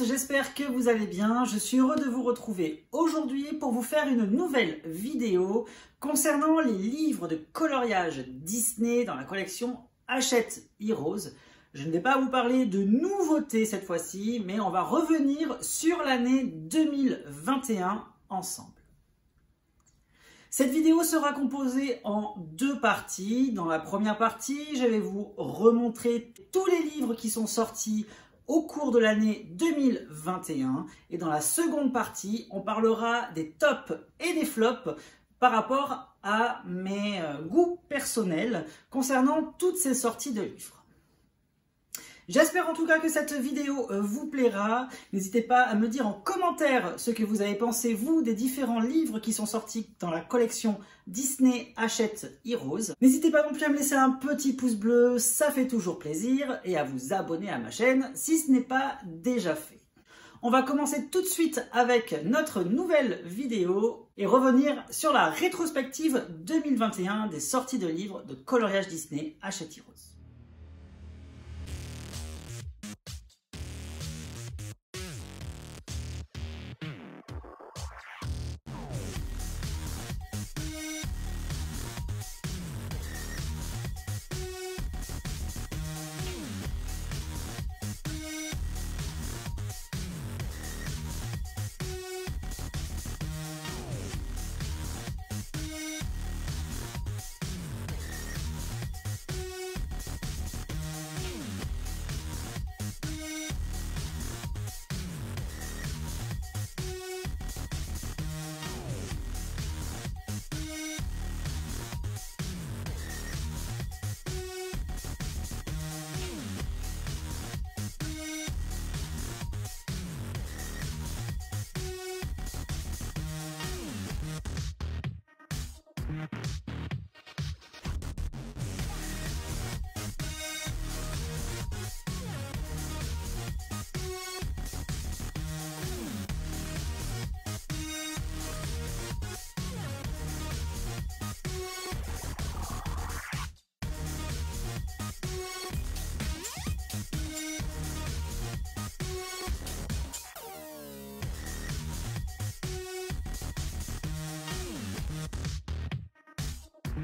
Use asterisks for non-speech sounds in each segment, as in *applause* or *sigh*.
j'espère que vous allez bien. Je suis heureux de vous retrouver aujourd'hui pour vous faire une nouvelle vidéo concernant les livres de coloriage Disney dans la collection Hachette Heroes. Je ne vais pas vous parler de nouveautés cette fois-ci, mais on va revenir sur l'année 2021 ensemble. Cette vidéo sera composée en deux parties. Dans la première partie, je vais vous remontrer tous les livres qui sont sortis au cours de l'année 2021. Et dans la seconde partie, on parlera des tops et des flops par rapport à mes euh, goûts personnels concernant toutes ces sorties de livres. J'espère en tout cas que cette vidéo euh, vous plaira. N'hésitez pas à me dire en commentaire ce que vous avez pensé, vous, des différents livres qui sont sortis dans la collection Disney Hachette Heroes. N'hésitez pas non plus à me laisser un petit pouce bleu, ça fait toujours plaisir, et à vous abonner à ma chaîne si ce n'est pas déjà fait. On va commencer tout de suite avec notre nouvelle vidéo et revenir sur la rétrospective 2021 des sorties de livres de coloriage Disney Hachette Heroes.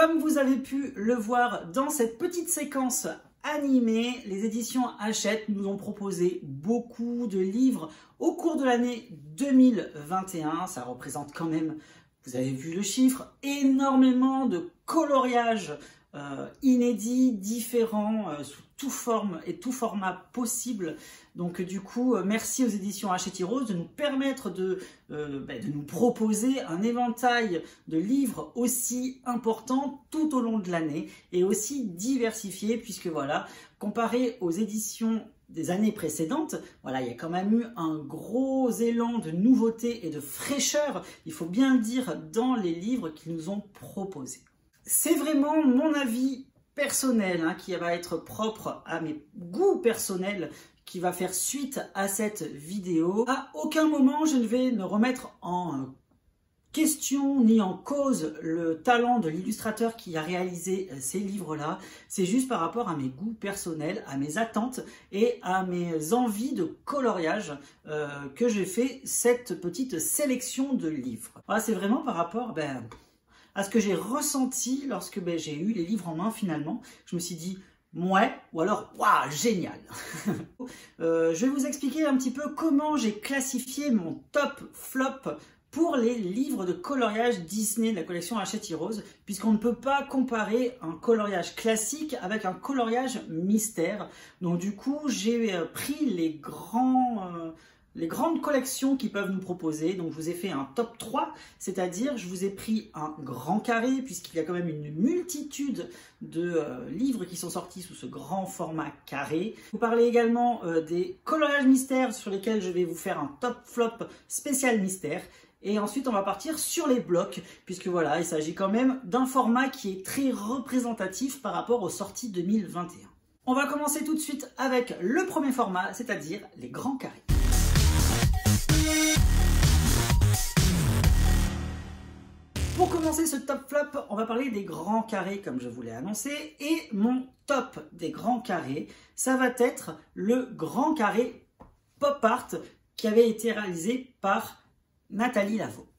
Comme vous avez pu le voir dans cette petite séquence animée, les éditions Hachette nous ont proposé beaucoup de livres au cours de l'année 2021. Ça représente quand même, vous avez vu le chiffre, énormément de coloriage euh, inédits, différents, euh, sous toute forme et tout format possible. Donc du coup, euh, merci aux éditions Hachette Rose de nous permettre de, ben, de nous proposer un éventail de livres aussi importants tout au long de l'année et aussi diversifiés puisque voilà, comparé aux éditions des années précédentes, voilà, il y a quand même eu un gros élan de nouveauté et de fraîcheur, il faut bien le dire, dans les livres qu'ils nous ont proposés. C'est vraiment mon avis personnel hein, qui va être propre à mes goûts personnels qui va faire suite à cette vidéo. À aucun moment je ne vais me remettre en question ni en cause le talent de l'illustrateur qui a réalisé euh, ces livres-là. C'est juste par rapport à mes goûts personnels, à mes attentes et à mes envies de coloriage euh, que j'ai fait cette petite sélection de livres. Voilà, c'est vraiment par rapport ben, à ce que j'ai ressenti lorsque ben, j'ai eu les livres en main finalement. Je me suis dit, Ouais, ou alors, waouh, génial *laughs* euh, Je vais vous expliquer un petit peu comment j'ai classifié mon top flop pour les livres de coloriage Disney de la collection Hachette Heroes, puisqu'on ne peut pas comparer un coloriage classique avec un coloriage mystère. Donc du coup, j'ai euh, pris les grands... Euh, les grandes collections qui peuvent nous proposer. Donc, je vous ai fait un top 3, c'est-à-dire je vous ai pris un grand carré, puisqu'il y a quand même une multitude de euh, livres qui sont sortis sous ce grand format carré. Vous parlez également des coloriages mystères sur lesquels je vais vous faire un top flop spécial mystère. Et ensuite, on va partir sur les blocs, puisque voilà, il s'agit quand même d'un format qui est très représentatif par rapport aux sorties 2021. On va commencer tout de suite avec le premier format, c'est-à-dire les grands carrés. Pour commencer ce top flop, on va parler des grands carrés comme je vous l'ai annoncé. Et mon top des grands carrés, ça va être le grand carré pop art qui avait été réalisé par Nathalie Lavaux.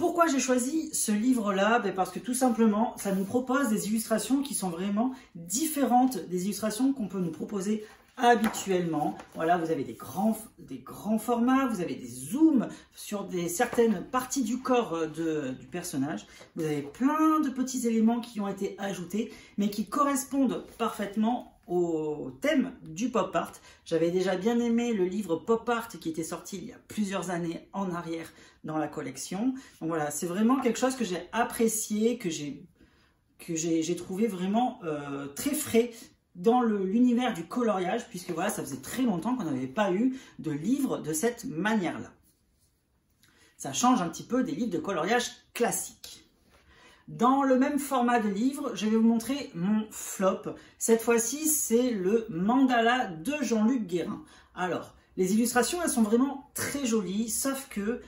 Pourquoi j'ai choisi ce livre-là? Ben Parce que tout simplement, ça nous propose des illustrations qui sont vraiment différentes des illustrations qu'on peut nous proposer habituellement. Voilà, vous avez des grands, formats, vous avez des zooms sur certaines parties du corps euh, du personnage. Vous avez plein de petits éléments qui ont été ajoutés, mais qui correspondent parfaitement au thème du pop art. J'avais déjà bien aimé le livre Pop Art qui était sorti il y a plusieurs années en arrière dans la collection. Donc voilà, c'est vraiment quelque chose que j'ai apprécié, que j'ai trouvé vraiment euh, très frais dans l'univers du coloriage, puisque voilà, ça faisait très longtemps qu'on n'avait pas eu de livre de cette manière-là. Ça change un petit peu des livres de coloriage classiques. Dans le même format de livre, je vais vous montrer mon flop. Cette fois-ci, c'est le mandala de Jean-Luc Guérin. Alors, les illustrations, elles sont vraiment très jolies, sauf que,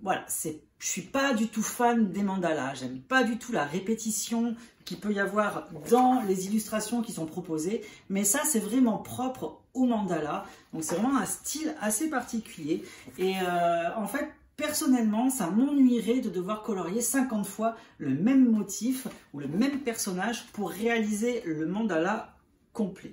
voilà, c'est, je suis pas du tout fan des mandalas. J'aime pas du tout la répétition qu'il peut y avoir dans les illustrations qui sont proposées. Mais ça, c'est vraiment propre au mandala. Donc, c'est vraiment un style assez particulier. Et euh, en fait, Personnellement, ça m'ennuierait de devoir colorier 50 fois le même motif ou le même personnage pour réaliser le mandala complet.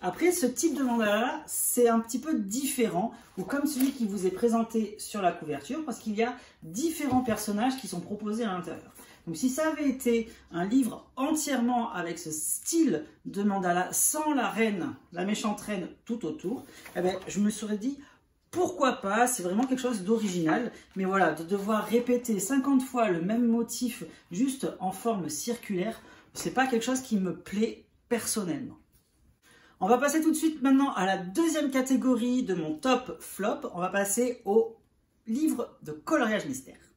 Après, ce type de mandala, c'est un petit peu différent, ou comme celui qui vous est présenté sur la couverture, parce qu'il y a différents personnages qui sont proposés à l'intérieur. Donc si ça avait été un livre entièrement avec ce style de mandala, sans la reine, la méchante reine tout autour, eh ben, je me serais dit, pourquoi pas, c'est vraiment quelque chose d'original. Mais voilà, de devoir répéter 50 fois le même motif juste en forme circulaire, c'est pas quelque chose qui me plaît personnellement. On va passer tout de suite maintenant à la deuxième catégorie de mon top flop. On va passer au livre de coloriage mystère.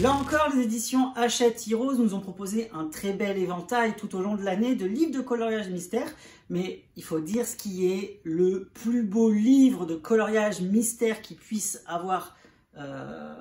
Là encore, les éditions Hachette Heroes nous ont proposé un très bel éventail tout au long de l'année de livres de coloriage mystère. Mais il faut dire ce qui est le plus beau livre de coloriage mystère qui puisse avoir euh,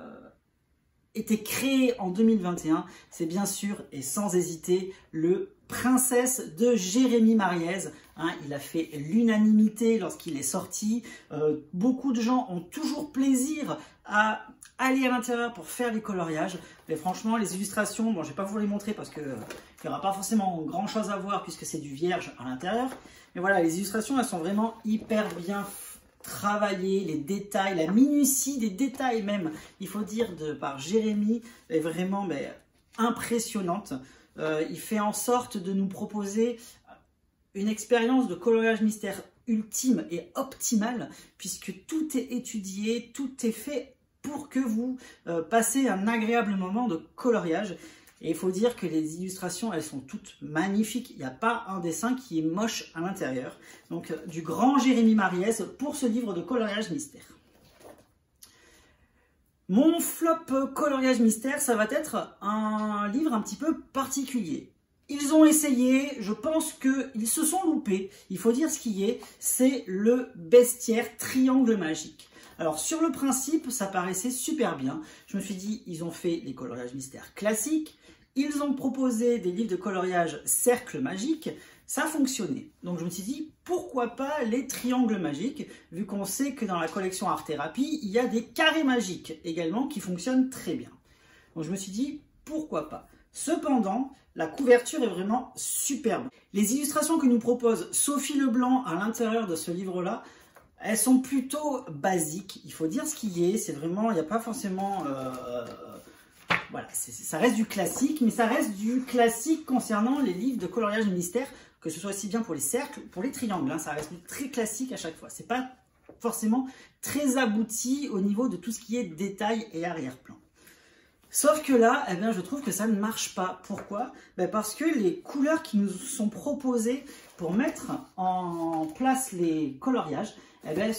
été créé en 2021. C'est bien sûr et sans hésiter le Princesse de Jérémy Mariez. Hein, il a fait l'unanimité lorsqu'il est sorti. Euh, beaucoup de gens ont toujours plaisir à aller à l'intérieur pour faire les coloriages. Mais franchement, les illustrations, bon, je vais pas vous les montrer parce que il n'y aura pas forcément grand chose à voir puisque c'est du vierge à l'intérieur. Mais voilà, les illustrations, elles sont vraiment hyper bien travaillées. Les détails, la minutie des détails même, il faut dire, de, par Jérémy, est vraiment mais, impressionnante. Euh, il fait en sorte de nous proposer une expérience de coloriage mystère ultime et optimale, puisque tout est étudié, tout est fait pour que vous euh, passez un agréable moment de coloriage. Et il faut dire que les illustrations, elles sont toutes magnifiques. Il n'y a pas un dessin qui est moche à l'intérieur. Donc, euh, du grand Jérémy Mariès pour ce livre de coloriage mystère. Mon flop coloriage mystère, ça va être un livre un petit peu particulier. Ils ont essayé, je pense qu'ils se sont loupés. Il faut dire ce qui est, c'est le bestiaire triangle magique. Alors sur le principe, ça paraissait super bien. Je me suis dit, ils ont fait des coloriages mystères classiques, ils ont proposé des livres de coloriage cercle magique, ça a fonctionné. Donc je me suis dit, pourquoi pas les triangles magiques, vu qu'on sait que dans la collection Art Thérapie, il y a des carrés magiques également qui fonctionnent très bien. Donc je me suis dit, pourquoi pas Cependant, la couverture est vraiment superbe. Les illustrations que nous propose Sophie Leblanc à l'intérieur de ce livre-là, elles sont plutôt basiques. Il faut dire ce qu'il y est. C'est vraiment, il n'y a pas forcément... Euh, voilà, ça reste du classique, mais ça reste du classique concernant les livres de coloriage mystère, que ce soit aussi bien pour les cercles, pour les triangles. Hein. ça reste très classique à chaque fois. C'est pas forcément très abouti au niveau de tout ce qui est détail et arrière-plan. Sauf que là, eh bien, je trouve que ça ne marche pas. Pourquoi? Ben Parce que les couleurs qui nous sont proposées pour mettre en place les coloriages, eh bien,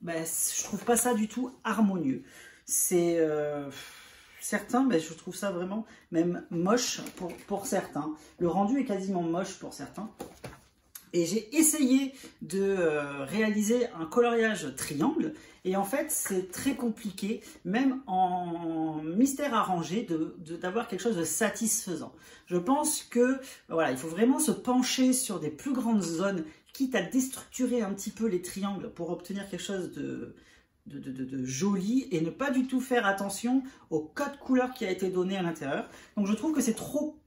ben, je trouve pas ça du tout harmonieux. C'est... Euh, certains, ben, je trouve ça vraiment même moche pour, certains. Le rendu est quasiment moche pour certains. Et j'ai essayé de euh, réaliser un coloriage triangle. Et en fait, c'est très compliqué, même en mystère arrangé, d'avoir de, quelque chose de satisfaisant. Je pense que voilà, il faut vraiment se pencher sur des plus grandes zones, quitte à déstructurer un petit peu les triangles pour obtenir quelque chose de, joli et ne pas du tout faire attention au code couleur qui a été donné à l'intérieur. Donc je trouve que c'est trop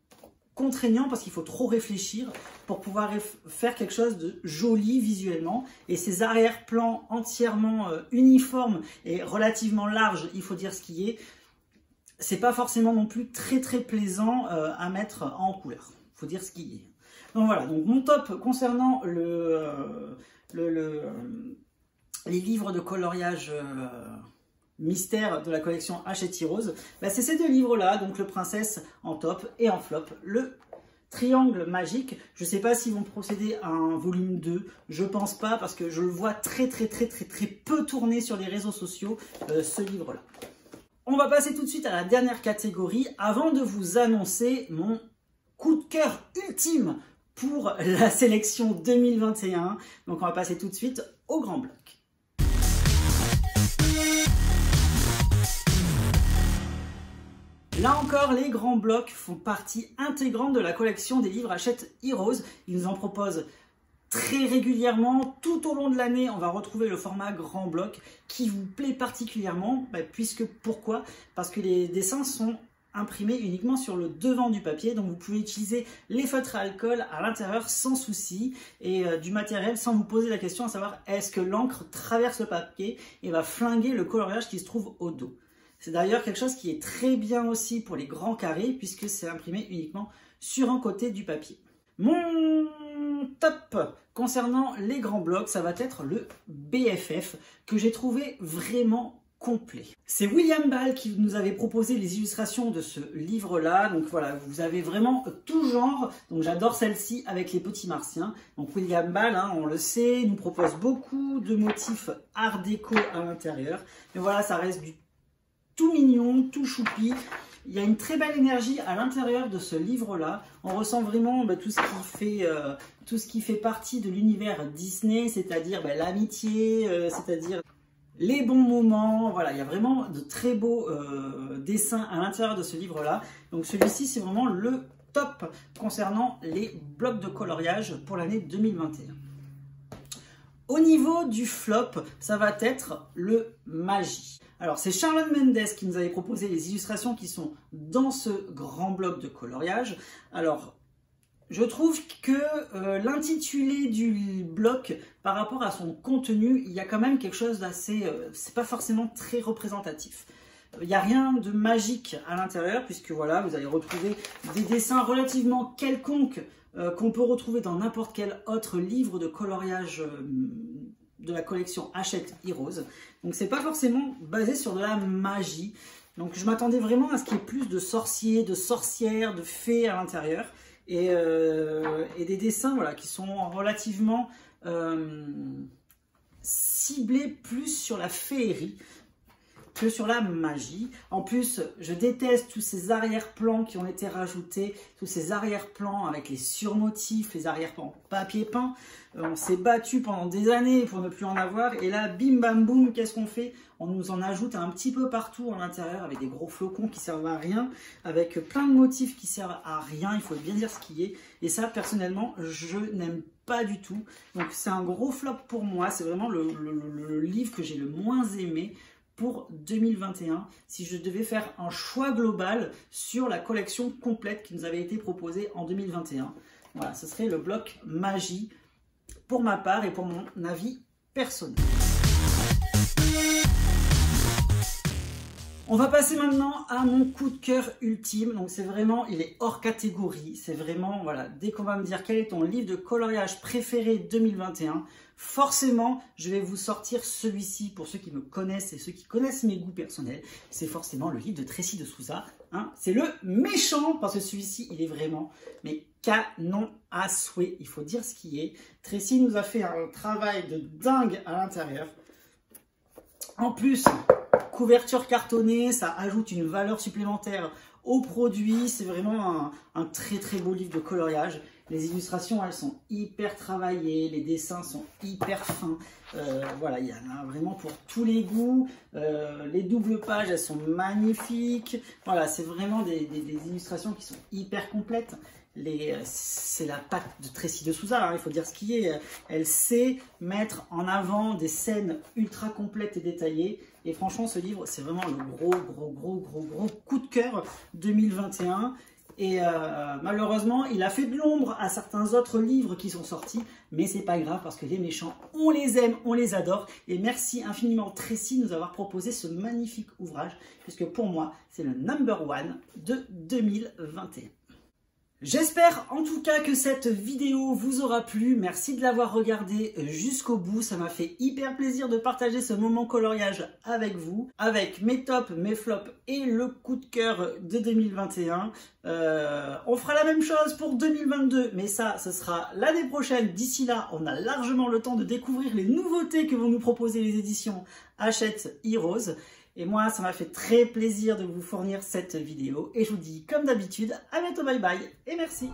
contraignant parce qu'il faut trop réfléchir pour pouvoir faire quelque chose de joli visuellement. Et ces arrière-plans entièrement euh, uniformes et relativement larges, il faut dire ce qui est, c'est pas forcément non plus très très plaisant euh, à mettre en couleur. Il faut dire ce qui est. Donc voilà, donc mon top concernant euh, le, les livres de coloriage mystère de la collection Hachette Rose, bah, c'est ces deux livres-là, donc le Princesse en top et en flop, le Triangle magique. Je ne sais pas s'ils vont procéder à un volume 2, je pense pas parce que je le vois très très très très très peu tourner sur les réseaux sociaux, euh, ce livre-là. On va passer tout de suite à la dernière catégorie avant de vous annoncer mon coup de cœur ultime pour la sélection 2021. Donc on va passer tout de suite au grand bloc. Là encore, les grands blocs font partie intégrante de la collection des livres Hachette Heroes. Ils nous en proposent très régulièrement, tout au long de l'année, on va retrouver le format grand bloc qui vous plaît particulièrement, bah, puisque pourquoi? Parce que les dessins sont imprimés uniquement sur le devant du papier, donc vous pouvez utiliser les feutres à alcool à l'intérieur sans souci et euh, du matériel sans vous poser la question à savoir est-ce que l'encre traverse le papier et va flinguer le coloriage qui se trouve au dos? C'est d'ailleurs quelque chose qui est très bien aussi pour les grands carrés puisque c'est imprimé uniquement sur un côté du papier. Mon top concernant les grands blocs, ça va être le BFF que j'ai trouvé vraiment complet. C'est William Ball qui nous avait proposé les illustrations de ce livre-là. Donc voilà, vous avez vraiment tout genre. Donc j'adore celle-ci avec les petits martiens. Donc William Ball, hein, on le sait, nous propose beaucoup de motifs art déco à l'intérieur. Mais voilà, ça reste du tout mignon, tout choupi. Il y a une très belle énergie à l'intérieur de ce livre-là. On ressent vraiment bah, tout, ce qui fait, euh, tout ce qui fait partie de l'univers Disney, c'est-à-dire bah, l'amitié, euh, c'est-à-dire les bons moments. Voilà, il y a vraiment de très beaux euh, dessins à l'intérieur de ce livre-là. Donc celui-ci, c'est vraiment le top concernant les blocs de coloriage pour l'année 2021. Au niveau du flop, ça va être le magie. Alors, c'est Charlotte Mendes qui nous avait proposé les illustrations qui sont dans ce grand bloc de coloriage. Alors, je trouve que euh, l'intitulé du bloc par rapport à son contenu, il y a quand même quelque chose d'assez... Euh, c'est pas forcément très représentatif. Il n'y a rien de magique à l'intérieur puisque voilà, vous allez retrouver des dessins relativement quelconques euh, qu'on peut retrouver dans n'importe quel autre livre de coloriage de la collection Hachette Heroes. Donc c'est pas forcément basé sur de la magie. Donc je m'attendais vraiment à ce qu'il y ait plus de sorciers, de sorcières, de fées à l'intérieur. Et, euh, des dessins voilà, qui sont relativement euh, ciblés plus sur la féerie que sur la magie. En plus, je déteste tous ces arrière-plans qui ont été rajoutés, tous ces arrière-plans avec les surmotifs, les arrière-plans papier peint. Euh, on s'est battu pendant des années pour ne plus en avoir. Et là, bim bam boum, qu'est-ce qu'on fait? On nous en ajoute un petit peu partout à l'intérieur avec des gros flocons qui servent à rien, avec plein de motifs qui servent à rien. Il faut bien dire ce qui est. Et ça, personnellement, je n'aime pas du tout. Donc c'est un gros flop pour moi. C'est vraiment le, le livre que j'ai le moins aimé pour 2021 si je devais faire un choix global sur la collection complète qui nous avait été proposée en 2021. Voilà, ce serait le bloc magie pour ma part et pour mon avis personnel. On va passer maintenant à mon coup de cœur ultime. Donc c'est vraiment, il est hors catégorie. C'est vraiment, voilà, dès qu'on va me dire quel est ton livre de coloriage préféré 2021, forcément, je vais vous sortir celui-ci pour ceux qui me connaissent et ceux qui connaissent mes goûts personnels. C'est forcément le livre de Tracy de Souza. Hein. C'est le méchant parce que celui-ci, il est vraiment, mais canon à souhait. Il faut dire ce qui est. Tracy nous a fait un travail de dingue à l'intérieur. En plus, couverture cartonnée, ça ajoute une valeur supplémentaire au produit. C'est vraiment un, très très beau livre de coloriage. Les illustrations, elles sont hyper travaillées, les dessins sont hyper fins. Euh, voilà, il y en a vraiment pour tous les goûts. Euh, les doubles pages, elles sont magnifiques. Voilà, c'est vraiment des, illustrations qui sont hyper complètes. C'est la patte de Tracy de Souza, hein, il faut dire ce qui est. Elle sait mettre en avant des scènes ultra complètes et détaillées. Et franchement, ce livre, c'est vraiment le gros, gros, gros, gros, gros coup de cœur 2021. Et euh, malheureusement, il a fait de l'ombre à certains autres livres qui sont sortis, mais c'est pas grave parce que les méchants, on les aime, on les adore. Et merci infiniment Tracy de nous avoir proposé ce magnifique ouvrage, puisque pour moi, c'est le number one de 2021. J'espère en tout cas que cette vidéo vous aura plu. Merci de l'avoir regardé jusqu'au bout. Ça m'a fait hyper plaisir de partager ce moment coloriage avec vous, avec mes tops, mes flops et le coup de cœur de 2021. Euh, on fera la même chose pour 2022, mais ça, ce sera l'année prochaine. D'ici là, on a largement le temps de découvrir les nouveautés que vont nous proposer les éditions Hachette Heroes. Et moi, ça m'a fait très plaisir de vous fournir cette vidéo. Et je vous dis, comme d'habitude, à bientôt, bye bye, et merci